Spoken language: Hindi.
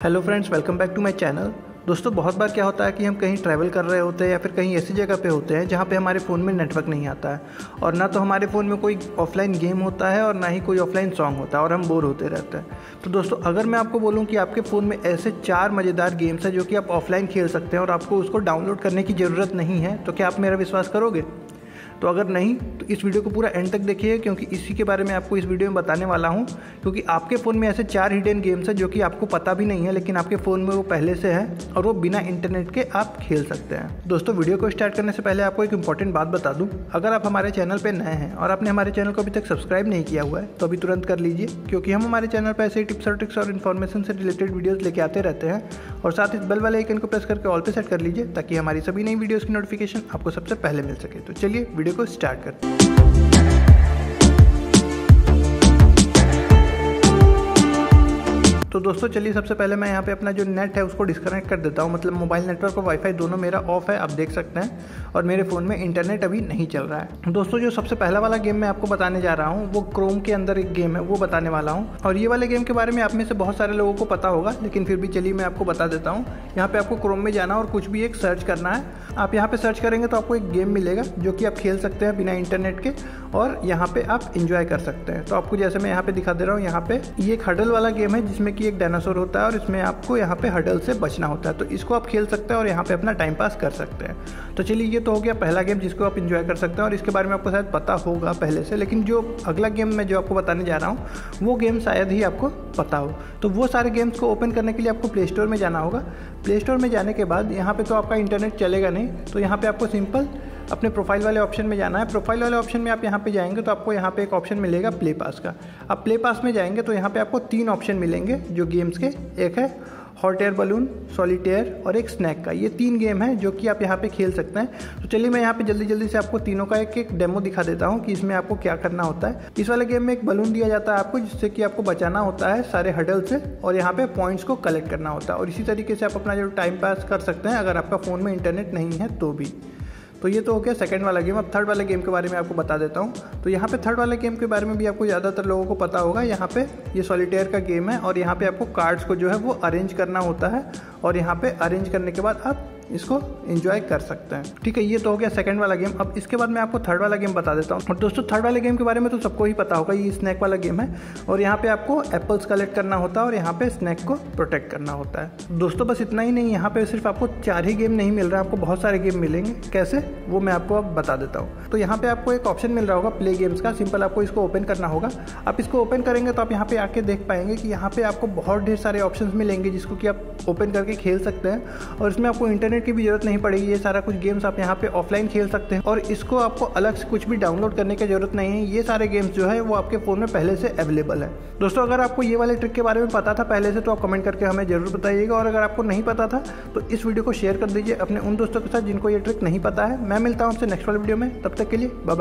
Hello friends welcome back to my channel दोस्तों, बहुत बार क्या होता है कि हम कहीं ट्रैवल कर रहे होते हैं या फिर कहीं ऐसी जगह पे होते हैं जहाँ पे हमारे फ़ोन में नेटवर्क नहीं आता है। और ना तो हमारे फ़ोन में कोई ऑफलाइन गेम होता है और ना ही कोई ऑफलाइन सॉन्ग होता है और हम बोर होते रहते हैं। तो दोस्तों, अगर मैं आपको बोलूँ कि आपके फ़ोन में ऐसे चार मज़ेदार गेम्स हैं जो कि आप ऑफलाइन खेल सकते हैं और आपको उसको डाउनलोड करने की ज़रूरत नहीं है तो क्या आप मेरा विश्वास करोगे? तो अगर नहीं तो इस वीडियो को पूरा एंड तक देखिए, क्योंकि इसी के बारे में आपको इस वीडियो में बताने वाला हूँ। क्योंकि आपके फ़ोन में ऐसे चार हिडन गेम्स हैं जो कि आपको पता भी नहीं है, लेकिन आपके फ़ोन में वो पहले से है और वो बिना इंटरनेट के आप खेल सकते हैं। दोस्तों, वीडियो को स्टार्ट करने से पहले आपको एक इंपॉर्टेंट बात बता दूँ। अगर आप हमारे चैनल पर नए हैं और आपने हमारे चैनल को अभी तक सब्सक्राइब नहीं किया हुआ है तो अभी तुरंत कर लीजिए, क्योंकि हम हमारे चैनल पर ऐसे टिप्स और ट्रिक्स और इन्फॉर्मेशन से रिलेटेड वीडियोज़ लेके आते रहते हैं। और साथ ही बेल वाले आइकन को प्रेस करके ऑल पे सेट कर लीजिए, ताकि हमारी सभी नई वीडियोज़ की नोटिफिकेशन आपको सबसे पहले मिल सके। तो चलिए वीडियो को स्टार्ट करते हैं। दोस्तों, चलिए सबसे पहले मैं यहाँ पे अपना जो नेट है उसको डिस्कनेक्ट कर देता हूँ। मतलब मोबाइल नेटवर्क और वाईफाई दोनों मेरा ऑफ़ है, आप देख सकते हैं। और मेरे फ़ोन में इंटरनेट अभी नहीं चल रहा है। दोस्तों, जो सबसे पहला वाला गेम मैं आपको बताने जा रहा हूँ, वो क्रोम के अंदर एक गेम है, वो बताने वाला हूँ। और ये वाले गेम के बारे में आप में से बहुत सारे लोगों को पता होगा, लेकिन फिर भी चलिए मैं आपको बता देता हूँ। यहाँ पे आपको क्रोम में जाना और कुछ भी एक सर्च करना है। आप यहाँ पे सर्च करेंगे तो आपको एक गेम मिलेगा, जो कि आप खेल सकते हैं बिना इंटरनेट के, और यहाँ पे आप इंजॉय कर सकते हैं। तो आपको जैसे मैं यहाँ पे दिखा दे रहा हूँ, यहाँ पे ये एक हडल वाला गेम है, जिसमें कि एक डायनासोर होता है और इसमें आपको यहाँ पे हडल से बचना होता है। तो इसको आप खेल सकते हैं और यहाँ पे अपना टाइम पास कर सकते हैं। तो चलिए, ये तो हो गया पहला गेम जिसको आप इंजॉय कर सकते हैं और इसके बारे में आपको शायद पता होगा पहले से, लेकिन जो अगला गेम मैं जो आपको बताने जा रहा हूँ, वो गेम शायद ही आपको पता हो। तो वो सारे गेम्स को ओपन करने के लिए आपको प्ले स्टोर में जाना होगा। प्ले स्टोर में जाने के बाद यहाँ पर तो आपका इंटरनेट चलेगा नहीं तो यहाँ पर आपको सिंपल अपने प्रोफ़ाइल वाले ऑप्शन में जाना है। प्रोफ़ाइल वाले ऑप्शन में आप यहाँ पे जाएँगे तो आपको यहाँ पे एक ऑप्शन मिलेगा प्ले पास का। आप प्ले पास में जाएँगे तो यहाँ पे आपको तीन ऑप्शन मिलेंगे, जो गेम्स के। एक है हॉट एयर बलून सॉलिटेयर और एक स्नैक का। ये तीन गेम है जो कि आप यहाँ पे खेल सकते हैं। तो चलिए मैं यहाँ पे जल्दी जल्दी से आपको तीनों का एक एक डेमो दिखा देता हूँ कि इसमें आपको क्या करना होता है। इस वाले गेम में एक बलून दिया जाता है आपको, जिससे कि आपको बचाना होता है सारे हडल से और यहाँ पे पॉइंट्स को कलेक्ट करना होता है। और इसी तरीके से आप अपना जो टाइम पास कर सकते हैं, अगर आपका फ़ोन में इंटरनेट नहीं है तो भी। तो ये तो हो गया सेकंड वाला गेम अब थर्ड वाले गेम के बारे में आपको बता देता हूँ। तो यहाँ पे थर्ड वाले गेम के बारे में भी आपको ज़्यादातर लोगों को पता होगा। यहाँ पे ये सॉलिटेयर का गेम है और यहाँ पे आपको कार्ड्स को जो है वो अरेंज करना होता है। और यहाँ पे अरेंज करने के बाद आप इसको एंजॉय कर सकते हैं। ठीक है, ये तो हो गया सेकंड वाला गेम अब इसके बाद मैं आपको थर्ड वाला गेम बता देता हूँ। और दोस्तों थर्ड वाले गेम के बारे में तो सबको ही पता होगा, ये स्नैक वाला गेम है। और यहाँ पे आपको एप्पल्स कलेक्ट करना होता है और यहाँ पे स्नैक को प्रोटेक्ट करना होता है। दोस्तों, बस इतना ही नहीं, यहाँ पे सिर्फ़ आपको चार ही गेम नहीं मिल रहा है आपको बहुत सारे गेम मिलेंगे। कैसे? वो मैं आपको अब बता देता हूँ। तो यहाँ पे आपको एक ऑप्शन मिल रहा होगा प्ले गेम्स का। सिंपल आपको इसको ओपन करना होगा। आप इसको ओपन करेंगे तो आप यहाँ पे आके देख पाएँगे कि यहाँ पे आपको बहुत ढेर सारे ऑप्शन मिलेंगे, जिसको कि आप ओपन करके खेल सकते हैं और इसमें आपको इंटरनेट की भी ज़रूरत नहीं पड़ेगी। ये सारा कुछ गेम्स आप यहाँ पे ऑफलाइन खेल सकते हैं और इसको आपको अलग से कुछ भी डाउनलोड करने की ज़रूरत नहीं है। ये सारे गेम्स जो है, वो आपके फ़ोन में पहले से अवेलेबल है। दोस्तों, अगर आपको ये वाले ट्रिक के बारे में पता था पहले से तो आप कमेंट करके हमें ज़रूर बताइएगा और अगर आपको नहीं पता था तो इस वीडियो को शेयर कर दीजिए अपने उन दोस्तों के साथ जिनको ये ट्रिक नहीं पता है। मैं मिलता हूँ आपसे नेक्स्ट वाले वीडियो में। तब तक के लिए बाय